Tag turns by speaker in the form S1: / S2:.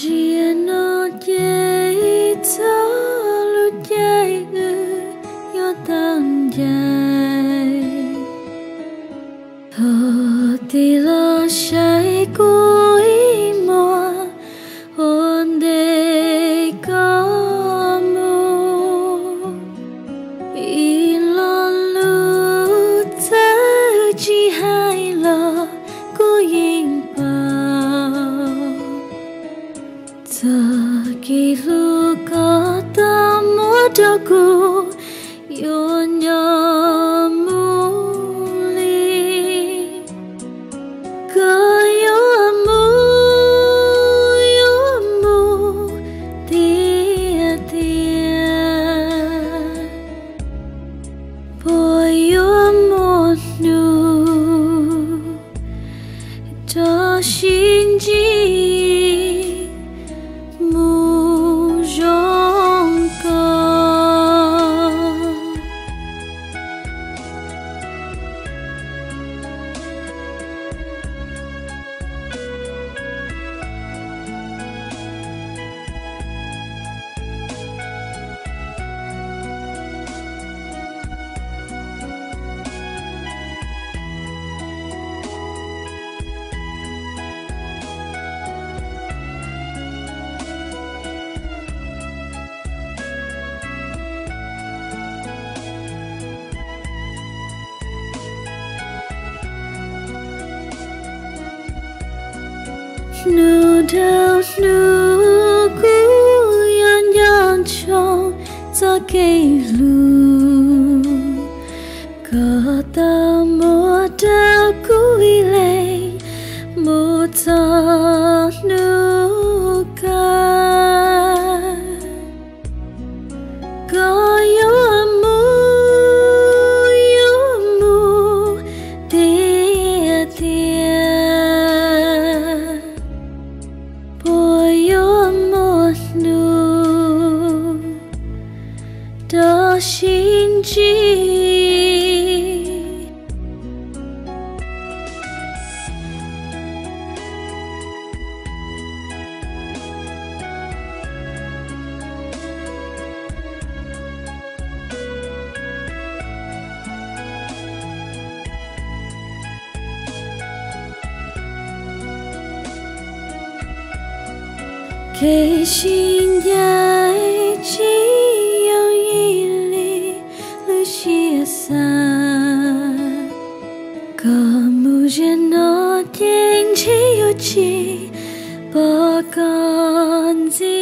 S1: Giano jeito lu jai ư yo tan jai Ho ti lo shai kui mo onde kamu In lo lu ta chi hai lo ku Kilu katamu daku nu đau yan yan cho za cây lu 对心爱只有一粒露西亚萨，可目那有几把干净。